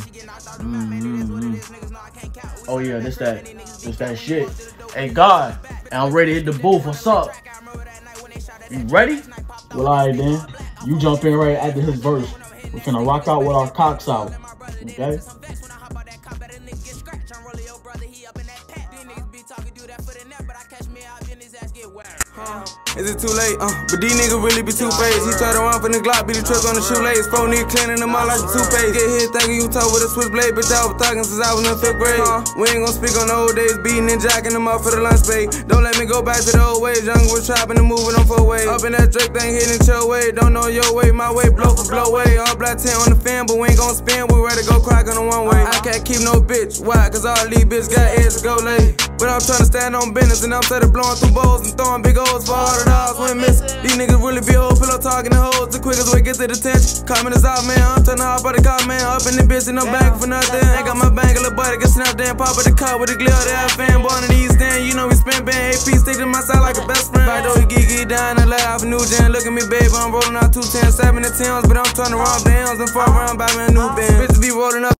Mm-hmm. Oh yeah, this that, this that shit. Hey God, I'm ready to hit the booth. What's up? You ready? Well, alright then. You jump in right after his verse. We're gonna rock out with our cocks out. Okay? Is it too late? Uh, but these niggas really be two-faced. He tried to run from the Glock, beat the truck on the shoelace. Phone nigga cleaning them out like a toothpaste. Get hit thinking you talk with a switchblade. Bitch, I was talking since I was in fifth grade. Uh, we ain't gon' speak on the old days, beating and jacking them up for the lunch pay. Don't let me go back to the old ways. Young was trapping and moving on four ways. Up in that Drake thing, hitting your way. Don't know your way, my way, blow for blow way. All black 10 on the fan, but we ain't gon' spin. We ready to go crack on the one way. I can't keep no bitch. Why? Cause all these bitches got edge to go lay. But I'm trying to stand on business and I'm steady blowing through bowls and throwing big O's for all the dogs when miss. These niggas really be old pillow talking the hoes. The quickest way get to the detention. Comment is out, man. I'm turning hard by the car, man. Up in the bitch and I'm back for nothing. Ain't got my bank, a little buddy get snapped in. Pop at the car with a glitter. That fan born in the East End. You know we spend band AP, stick to my side like a best friend. Back though, geek, geek down and let off a new gen. Look at me, baby. I'm rolling out two ten, seven and tens, but I'm trying to rob the M's and far around by a new uh-huh. band. Bitches be rolling up.